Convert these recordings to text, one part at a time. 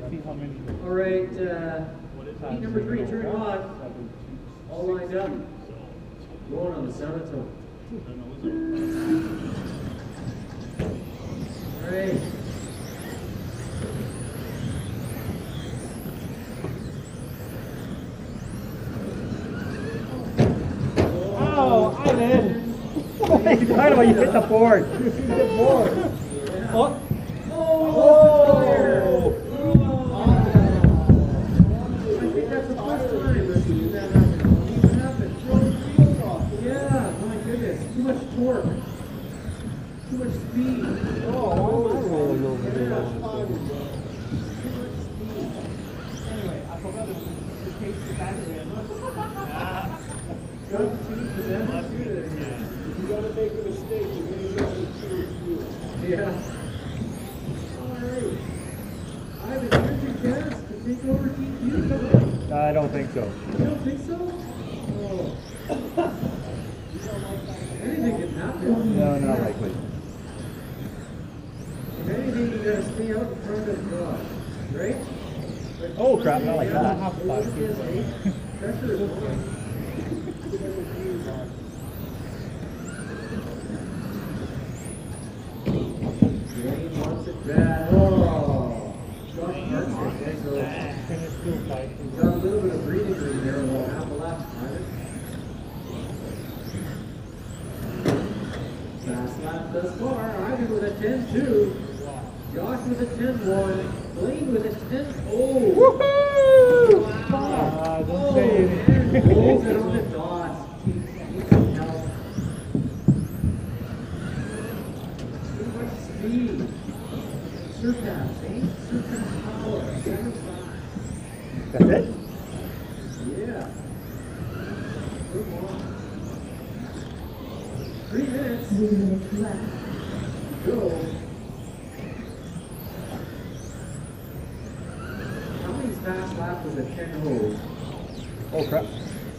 Let's see how many. All right, uh, heat number three, turn on. All lined up. Going on the sound of. All right. Oh, I did. Kind of you hit the board. You hit the board. Oh. Oh, fire. I think that's the first time I've seen that happen. Even happen. Yeah, my goodness, too much torque. Too much speed. Oh, I'm rolling over Yeah. there. Too much speed. Anyway, I forgot to take the battery. Got to choose the damn good. You gotta make a mistake, you may not choose you. Yeah. Alright. Ivan, here's your chance to take over TQ. Come on. I don't think so. You don't think so? Oh. Anything can happen. No, not likely. Anything, you gotta stay out in front of God, right? But Oh, crap, not like that. hold it against eight. Pressure is on. Dwayne wants it bad. Oh. Josh Marks it. Okay, so Can it still fight? got a little bit of breathing room there, about half a lap, Ivan. Fast lap thus far. Ivan with a 10-2. Josh with a 10-1. Blaine with a 10 Oh! Woohoo! Wow. Ah, don't oh, say anything. It on the dot. Needs some help. Too much speed. Surpass, eh? Surpass power. Seven five. That's it? Yeah. Good one. Three minutes. Three minutes left. Go. Fast lap was a 10 hole? Oh, crap.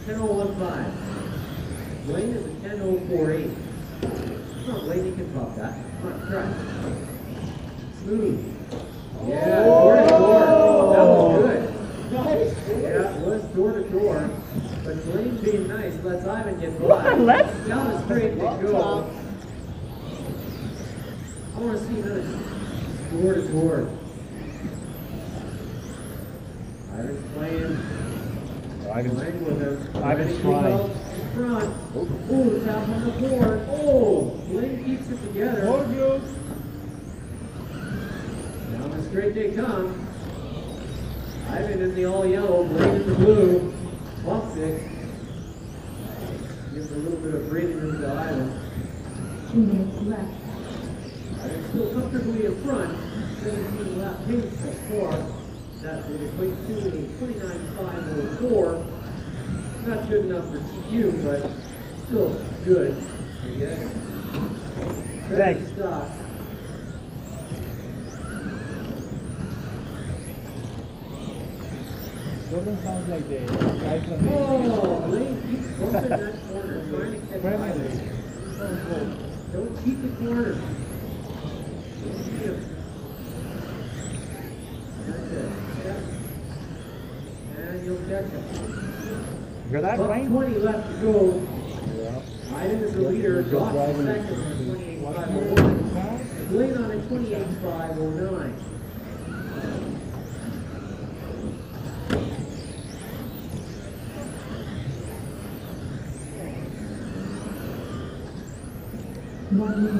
10.015. Blaine is a 10.048. Come on, Blaine, you can top that. Come on, try. Smooth. Yeah, door to door. That was good. Nice. Yeah, it was door to door. But Blaine being nice lets Ivan get by. Let's- Down the straight they go. I want to see another door to door. Ivan's playing. Ivan's with in Front. Oh, the tap on the board. Oh, Blaine keeps it together. You. Down the straight they come. Ivan in the all yellow, Blaine in the blue. Bumps it. Gives a little bit of breathing room to Ivan. Two minutes left. Ivan's still comfortably in front. 17 lap pace so far. That would equate to a 29.504. Not good enough for TQ, but still good. Guess. Thanks. Stop. Doesn't sound like the guys from the. Oh, Blaine keeps bumping that corner, trying to catch Ivan. Oh, don't keep the corner. Don't keep him. That's it. Yep. And you'll catch him. Hear that, Blaine? 20 left to go. Yeah. Ivan is the leader. Just Josh driving is it. second on 28.501. Blaine on a 28.509. One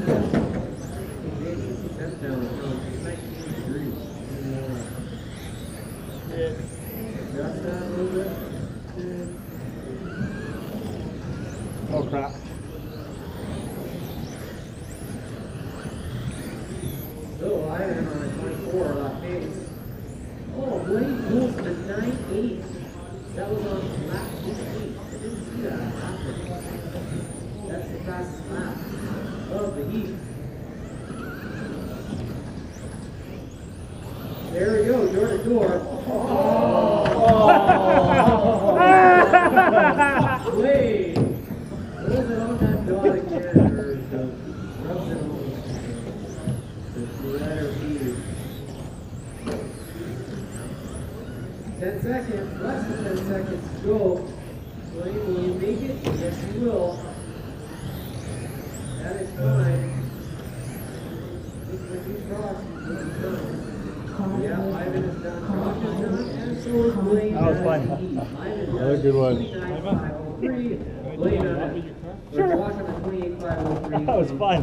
Bit. Oh, crap. So Ivan on a 24 lap pace. Oh, Blaine pulls to 9.8. That was on lap 15. I didn't see that happen. That's the fastest lap of the heat. There we go, door to door. 10 seconds, less than 10 seconds to go. Blaine, will you make it? Yes, you will. That is fine. Looks like you crossed. Yeah, five minutes done was fun. That a good one. Sure. That was fun.